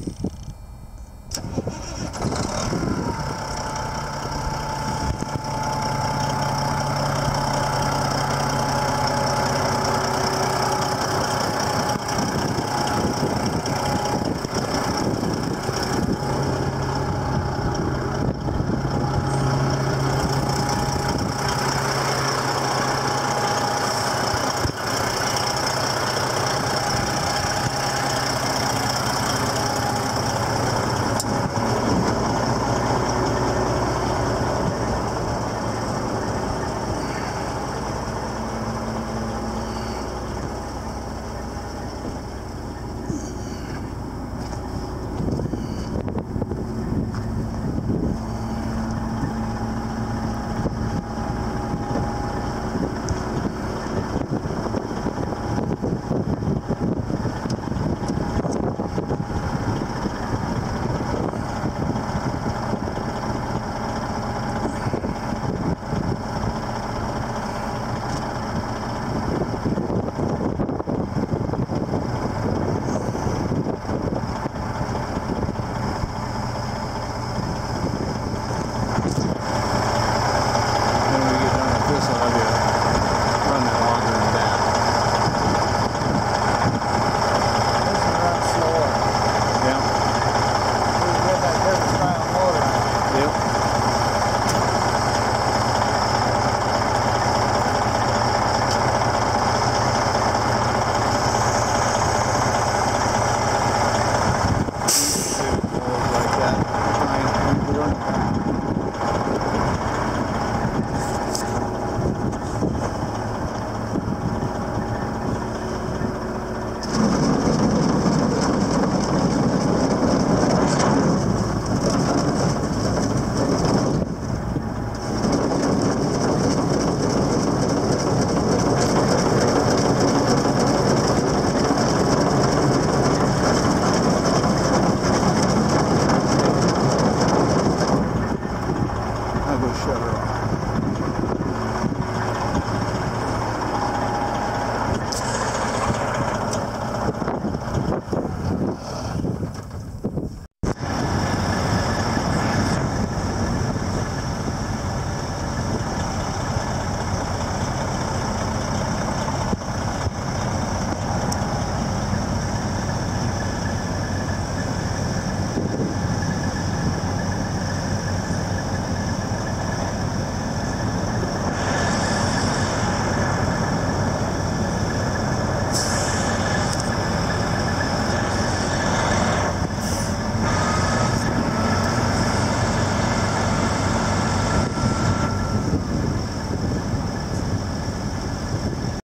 you